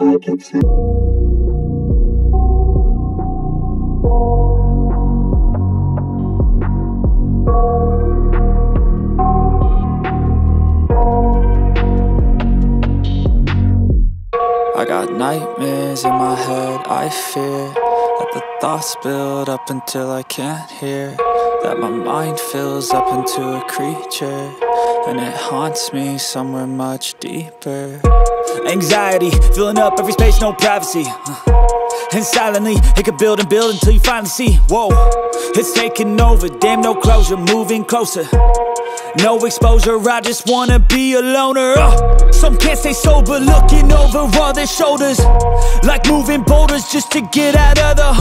I can see. I got nightmares in my head, I fear That the thoughts build up until I can't hear That my mind fills up into a creature And it haunts me somewhere much deeper. Anxiety, filling up every space, no privacy. And silently, it could build and build until you finally see. Whoa, it's taking over, damn no closure, moving closer. No exposure, I just wanna be a loner. Uh, Some can't stay sober, looking over all their shoulders. Like moving boulders just to get out of the home